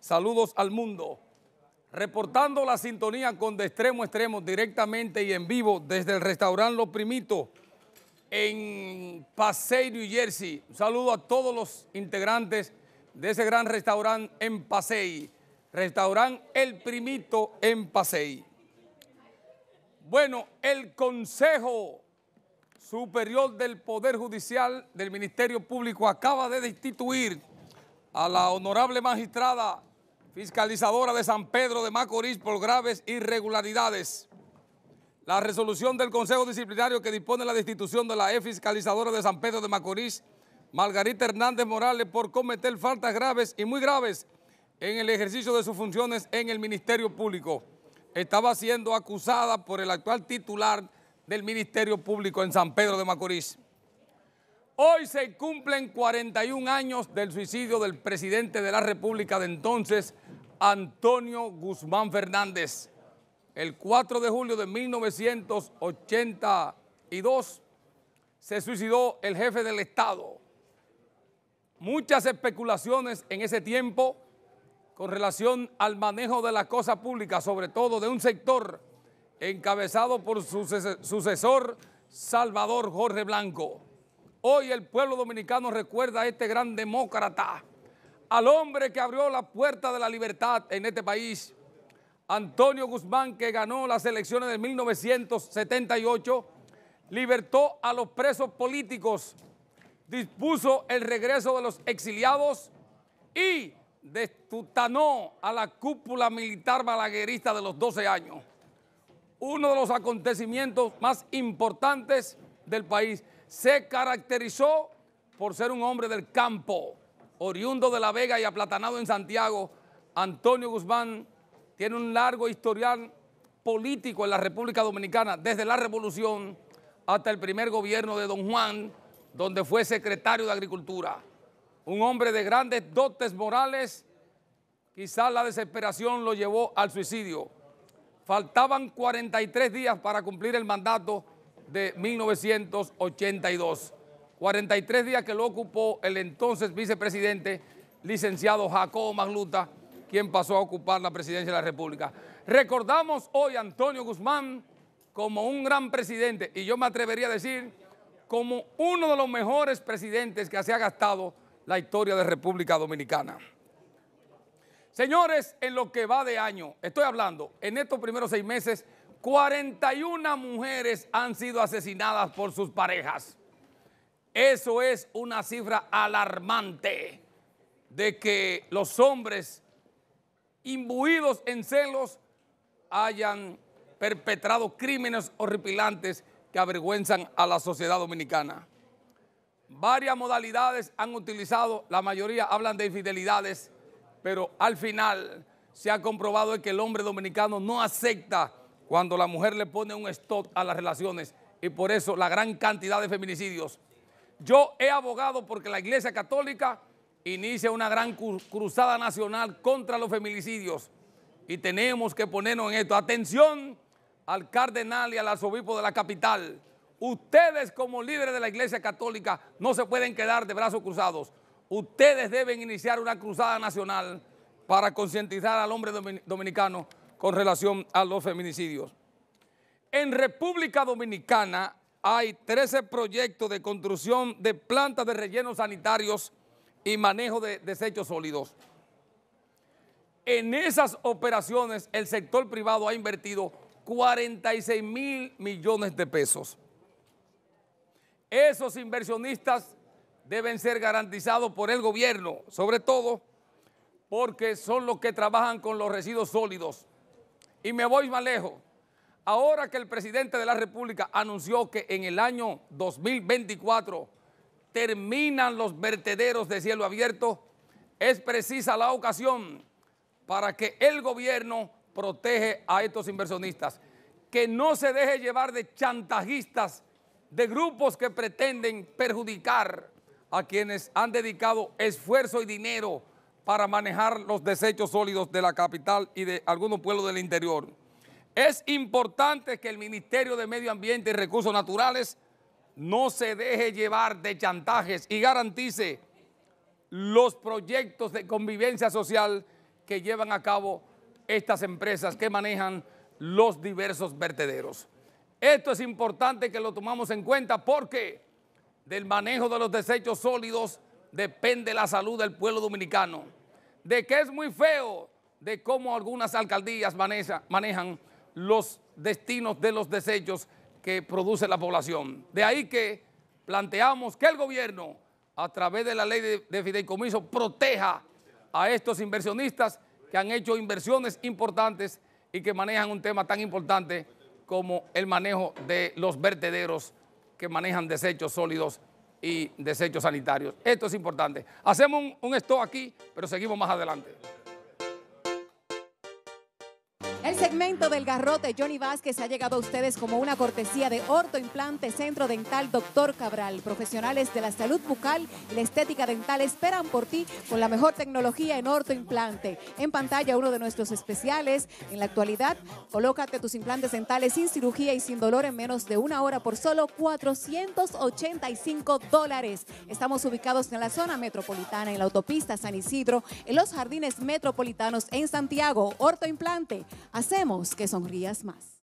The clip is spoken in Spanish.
Saludos al mundo. Reportando la sintonía con De Extremo a Extremo directamente y en vivo desde el restaurante Los Primitos en Pasey, New Jersey. Un saludo a todos los integrantes de ese gran restaurante en Pasey. Restaurante El Primito en Pasey. Bueno, el Consejo Superior del Poder Judicial del Ministerio Público acaba de destituir a la honorable magistrada fiscalizadora de San Pedro de Macorís por graves irregularidades. La resolución del Consejo Disciplinario que dispone la destitución de la fiscalizadora de San Pedro de Macorís, Margarita Hernández Morales, por cometer faltas graves y muy graves en el ejercicio de sus funciones en el Ministerio Público. Estaba siendo acusada por el actual titular del Ministerio Público en San Pedro de Macorís. Hoy se cumplen 41 años del suicidio del presidente de la República de entonces, Antonio Guzmán Fernández. El 4 de julio de 1982 se suicidó el jefe del Estado. Muchas especulaciones en ese tiempo con relación al manejo de la cosa pública, sobre todo de un sector encabezado por su sucesor Salvador Jorge Blanco. Hoy el pueblo dominicano recuerda a este gran demócrata, al hombre que abrió la puerta de la libertad en este país, Antonio Guzmán, que ganó las elecciones de 1978, libertó a los presos políticos, dispuso el regreso de los exiliados y destutanó a la cúpula militar balaguerista de los 12 años. Uno de los acontecimientos más importantes del país se caracterizó por ser un hombre del campo, oriundo de La Vega y aplatanado en Santiago. Antonio Guzmán tiene un largo historial político en la República Dominicana, desde la Revolución hasta el primer gobierno de Don Juan, donde fue secretario de Agricultura. Un hombre de grandes dotes morales, quizás la desesperación lo llevó al suicidio. Faltaban 43 días para cumplir el mandato de 1982. 43 días que lo ocupó el entonces vicepresidente, licenciado Jacobo Magluta, quien pasó a ocupar la presidencia de la República. Recordamos hoy a Antonio Guzmán como un gran presidente, y yo me atrevería a decir como uno de los mejores presidentes que se ha gastado la historia de República Dominicana. Señores, en lo que va de año, estoy hablando, en estos primeros seis meses, 41 mujeres han sido asesinadas por sus parejas. Eso es una cifra alarmante de que los hombres imbuidos en celos hayan perpetrado crímenes horripilantes que avergüenzan a la sociedad dominicana. Varias modalidades han utilizado, la mayoría hablan de infidelidades, pero al final se ha comprobado que el hombre dominicano no acepta cuando la mujer le pone un stop a las relaciones y por eso la gran cantidad de feminicidios. Yo he abogado porque la Iglesia Católica inicia una gran cruzada nacional contra los feminicidios y tenemos que ponernos en esto. Atención al cardenal y al arzobispo de la capital. Ustedes como líderes de la Iglesia Católica no se pueden quedar de brazos cruzados. Ustedes deben iniciar una cruzada nacional para concientizar al hombre dominicano con relación a los feminicidios. En República Dominicana hay 13 proyectos de construcción de plantas de rellenos sanitarios y manejo de desechos sólidos. En esas operaciones el sector privado ha invertido 46 mil millones de pesos. Esos inversionistas deben ser garantizados por el gobierno, sobre todo porque son los que trabajan con los residuos sólidos y me voy más lejos. Ahora que el presidente de la República anunció que en el año 2024 terminan los vertederos de cielo abierto, es precisa la ocasión para que el gobierno protege a estos inversionistas, que no se deje llevar de chantajistas, de grupos que pretenden perjudicar a quienes han dedicado esfuerzo y dinero para manejar los desechos sólidos de la capital y de algunos pueblos del interior. Es importante que el Ministerio de Medio Ambiente y Recursos Naturales no se deje llevar de chantajes y garantice los proyectos de convivencia social que llevan a cabo estas empresas que manejan los diversos vertederos. Esto es importante que lo tomamos en cuenta porque del manejo de los desechos sólidos depende la salud del pueblo dominicano. De que es muy feo de cómo algunas alcaldías manejan los destinos de los desechos que produce la población. De ahí que planteamos que el gobierno, a través de la ley de, fideicomiso, proteja a estos inversionistas que han hecho inversiones importantes y que manejan un tema tan importante como el manejo de los vertederos que manejan desechos sólidos y desechos sanitarios. Esto es importante. Hacemos un, un stop aquí, pero seguimos más adelante. Segmento del garrote Johnny Vázquez ha llegado a ustedes como una cortesía de Orto Implante Centro Dental Doctor Cabral. Profesionales de la salud bucal y la estética dental esperan por ti con la mejor tecnología en Orto Implante. En pantalla uno de nuestros especiales. En la actualidad, colócate tus implantes dentales sin cirugía y sin dolor en menos de una hora por solo 485 dólares. Estamos ubicados en la zona metropolitana, en la autopista San Isidro, en los jardines metropolitanos en Santiago. Orto Implante Hacemos que sonrías más.